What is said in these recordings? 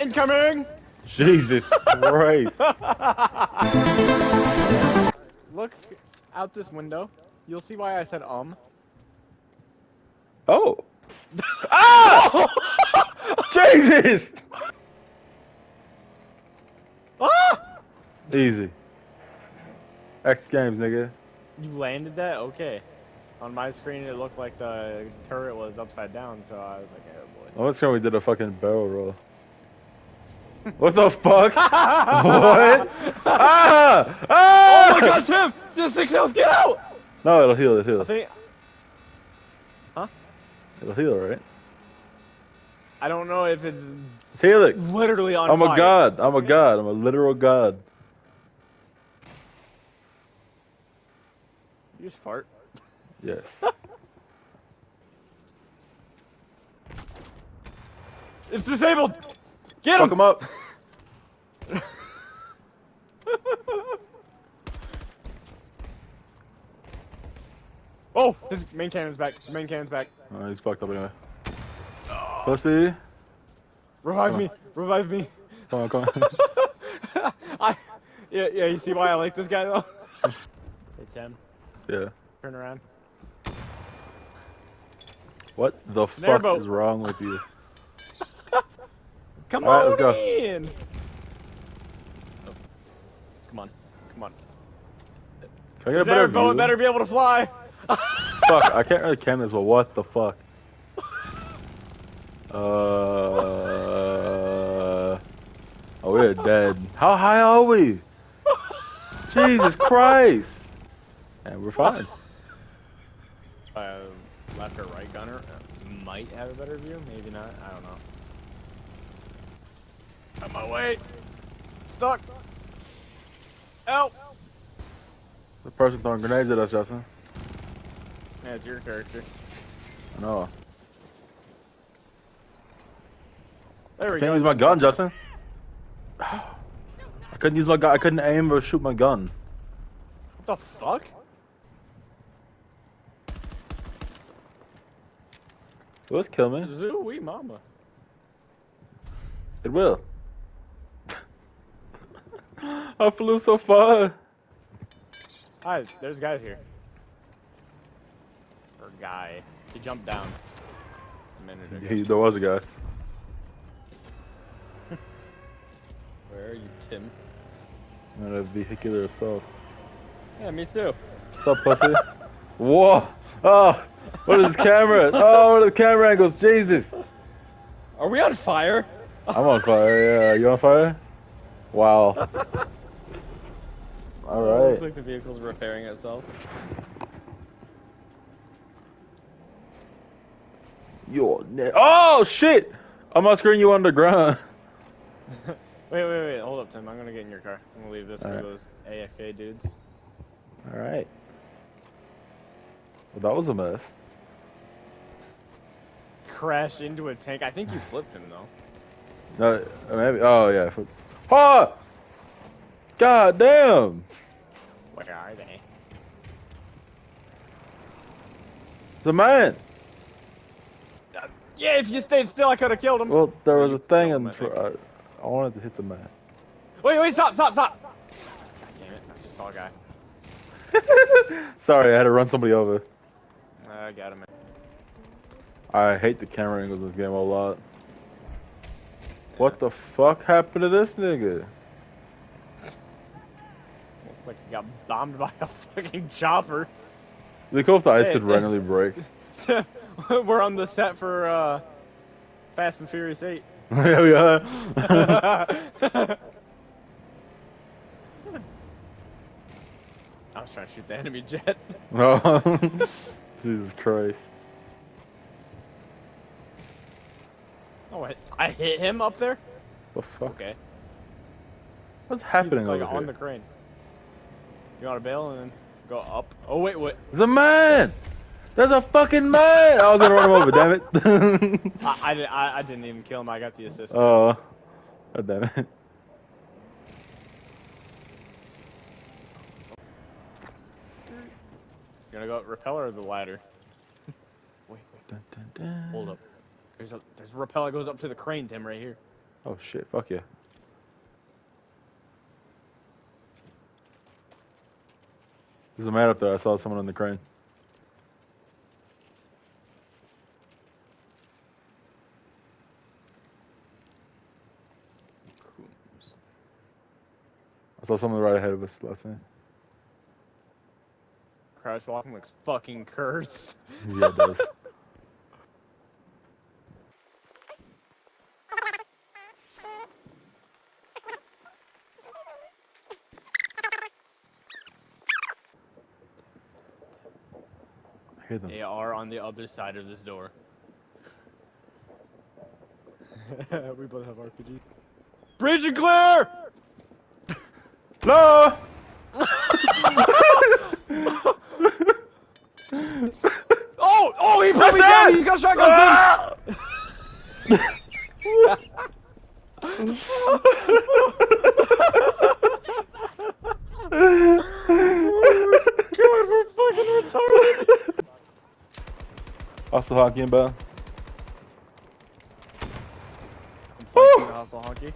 Incoming! Jesus Christ. Look out this window. You'll see why I said um. Oh. ah! Jesus! Ah! Easy. X Games, nigga. You landed that? Okay. On my screen, it looked like the turret was upside down, so I was like, oh boy. On my screen, we did a fucking barrel roll. What the fuck? what? Ah! Ah! Oh my god, Tim! It's a six health, get out! No, it'll heal, it'll I heal. think. It'll heal, right? I don't know if it's It's healing. literally on I'm fire. a god. I'm a god. I'm a literal god. You just fart. Yes. It's disabled! Get Fuck him! him up. Oh, his main cannon's back. His main cannon's back. Oh, he's fucked up anyway. Pussy. Revive me! Revive me! Come on, come on. I, yeah, yeah. You see why I like this guy though? hey Tim, yeah. turn around. What the an airboat. fuck is wrong with you? Come All right, on let's go. in. Oh. Come on, come on. Can I get a better airboat view? better be able to fly. Fuck, I can't really cam this, but what the fuck? Uh. Oh, we're dead. How high are we? Jesus Christ! And we're fine. Uh, left or right gunner uh, might have a better view. Maybe not. I don't know. On my way. Stuck. Help. The person throwing grenades at us, Justin. Yeah, it's your character. I know. There we Can't go. use my gun, Justin. I couldn't use my gun. I couldn't aim or shoot my gun. What the fuck? Will this kill me? Zoo wee mama. It will. I flew so far. Hi, there's guys here. Or guy. He jumped down. A minute ago. Yeah, there was a guy. Where are you, Tim? And a vehicular assault. Yeah, me too. What's up, pussy? Whoa! Oh! What is this camera? Oh, what are the camera angles? Jesus! Are we on fire? I'm on fire, yeah. You on fire? Wow. Looks like the vehicle's repairing itself. You're ne- Oh, shit! I'm not screwing you underground. wait, wait, wait. Hold up, Tim. I'm gonna get in your car. I'm gonna leave this for Alright. those AFK dudes. Alright. Well, that was a mess. Crashed into a tank. I think you flipped him though. No, maybe. Oh, yeah. Oh! God damn! Where are they? The man! Uh, yeah, if you stayed still, I could have killed him. Well, there was a thing in. I uh, I wanted to hit the man. Wait, wait, stop, stop, stop! God damn it! I just saw a guy. Sorry, I had to run somebody over. I got him. I hate the camera angles in this game a lot. What the fuck happened to this nigga? Like he got bombed by a fucking chopper. It'd cool if the ice Hey, randomly break. We're on the set for uh, Fast and Furious 8. yeah, we are. I was trying to shoot the enemy jet. oh, Jesus Christ. Oh, I, I hit him up there? The fuck? Okay. What's happening He's like over on here? the crane. You want to bail and then go up? Oh, wait, wait. There's a man! There's a fucking man! I was gonna run him over, damn it. I, I, didn't- I, I didn't even kill him. I got the assist. Oh, God damn it. You gonna go up repeller or the ladder? wait, wait. Dun, dun, dun. Hold up. There's a there's a rappel that goes up to the crane, Tim, right here. Oh shit, fuck yeah. There's a man up there. I saw someone on the crane. I saw someone right ahead of us last night. Crouch walking looks fucking cursed. Yeah, it does. hear them. They are on the other side of this door. we both have RPG. Bridge and clear! No! Oh! Oh, he put me down! He's got a shotgun! Ah! God, we're fucking retarded! Hostile hockey inbound. I'm flanking the hostile honky.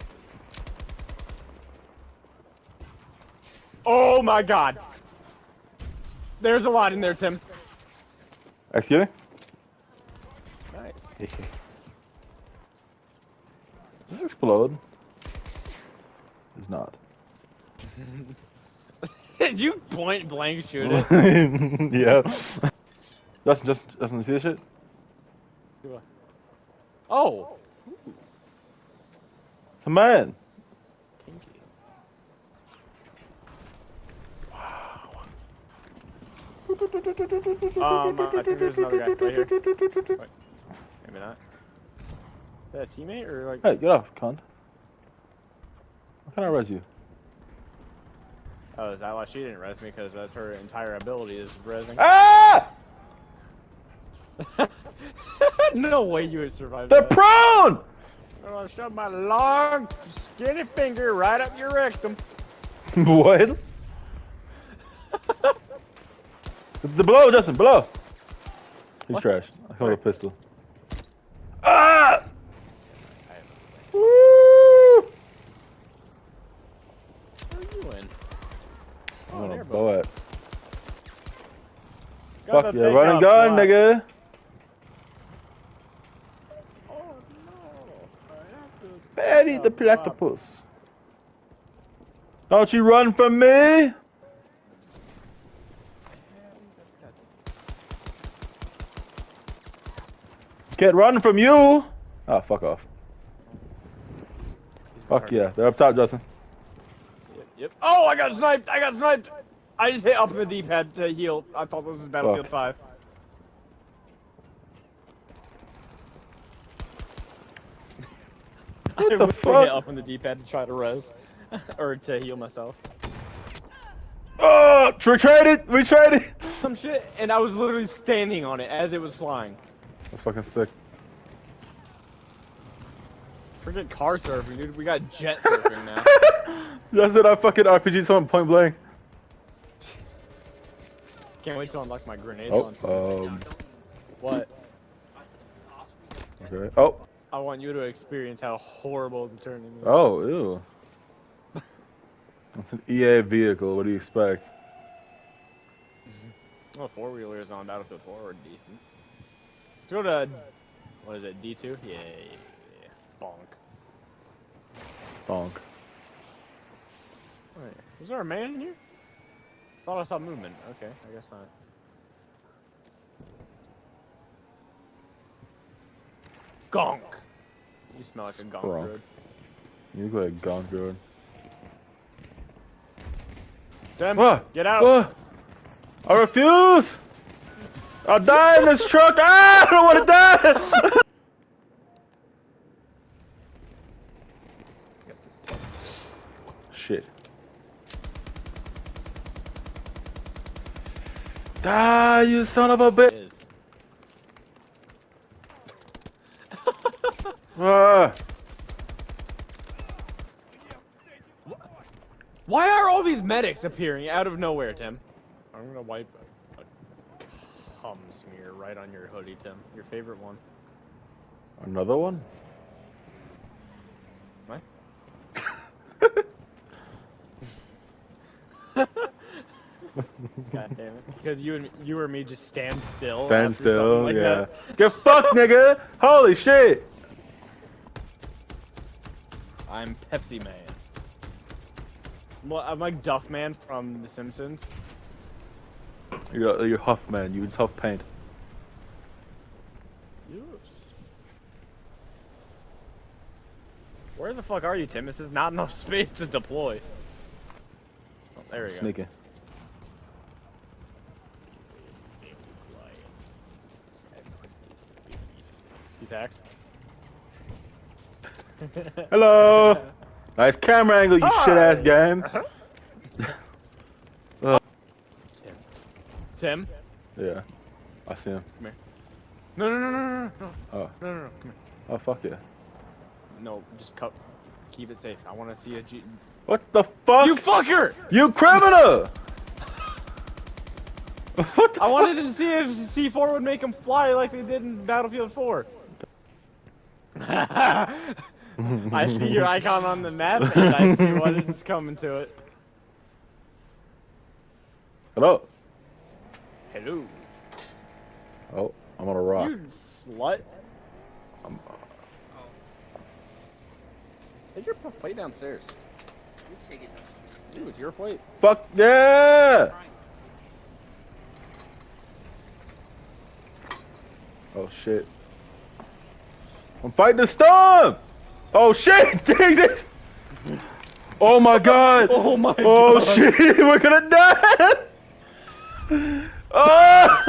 Oh my god! There's a lot in there, Tim. Excuse me? Nice. Does this explode? It's not. Did you point blank shoot it? yeah. Justin, Justin, Justin, see this shit? Oh! It's a man. Kinky. Um, I think there's another guy right here. Maybe not. Is that a teammate or like? Hey, get off, cunt. How can I res you? Oh, is that why she didn't res me? Because that's her entire ability is resing. Ah! no way you would survive They're that. prone! I'm gonna shove my long, skinny finger right up your rectum. what? the blow, Justin, below. He's What? trash. I hold a pistol. Ah! I Woo! Where are you in? I'm Oh, gonna blow it. Fuck yeah, run and gun, nigga. Oh no! I have to Betty the platypus. Don't you run from me! Can't run from you! Ah, fuck off. Fuck yeah, they're up top, Justin. Yep, yep. Oh, I got sniped! I got sniped! I just hit up in the D-pad to heal. I thought this was Battlefield Fuck. 5. What the literally fuck? hit up on the D-pad to try to res. or to heal myself. Oh, we traded, we traded. Some shit, and I was literally standing on it as it was flying. That's fucking sick. Forget car surfing, dude. We got jet surfing now. Justin, I fucking RPG someone point blank. Can't wait to unlock my grenade Oh, launcher. um, What? okay. Oh, I want you to experience how horrible the turning is. oh, ew. It's an EA vehicle. What do you expect? Mm-hmm. Well, four wheelers on Battlefield 4 are decent. Let's go to what is it? D2? Yeah, yeah, yeah, yeah. Bonk. Bonk. Oh, Wait, is there a man in here? Thought I saw movement. Okay, I guess not. Gonk. You smell like a gonk Gronk. road. You look like a gonk road. Tim, What? get out. What? I refuse! I'll die in this truck! Ah! I don't want to die! Shit. Die, you son of a bitch! Is. Ah, Why are all these medics appearing out of nowhere, Tim? I'm gonna wipe a, a cum smear right on your hoodie, Tim. Your favorite one. another one? What? God damn it! Because you and you or me just stand still. Stand still, like yeah. that. Get fucked, nigga! Holy shit! I'm Pepsi Man. Well, I'm like Duff Man from The Simpsons. You're, you're Huff, man. You Huff paint. Yes. Where the fuck are you, Tim? This is not enough space to deploy. Oh, there we go. Sneaking. He's hacked. Hello! Nice camera angle, you shit ass Hi. game. Uh-huh. Oh. Tim. Tim? Yeah. I see him. No, no, no, no, no, no, no, Oh. no, no, no, come here. Oh, fuck yeah. No, just cut. Keep it safe. I want to see a G. What the fuck? You fucker! You criminal! what the I wanted to see if C4 would make him fly like they did in Battlefield 4. I see your icon on the map and I see what is coming to it. Hello? Hello. Oh, I'm on a rock. You slut. I'm, uh, Take your plate downstairs. You take it. Dude, it's your plate. fuck yeah! Oh shit. I'm fighting the storm! Oh shit! Jesus! Oh my god! Oh my Oh god. shit! We're gonna die! Oh!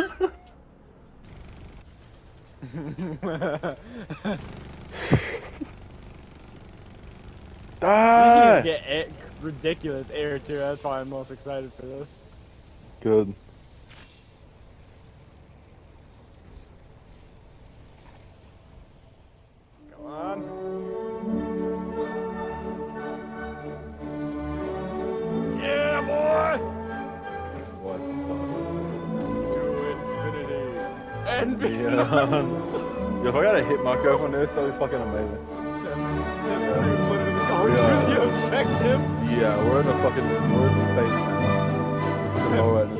You Die! get ridiculous air too. That's why I'm most excited for this. Good. And the. Yeah. Yo, if I got a hit marker on this, that'd be fucking amazing. Tim, Tim, we're literally Yeah. to the objective. Yeah, we're in a fucking we're in space now. Tim, all right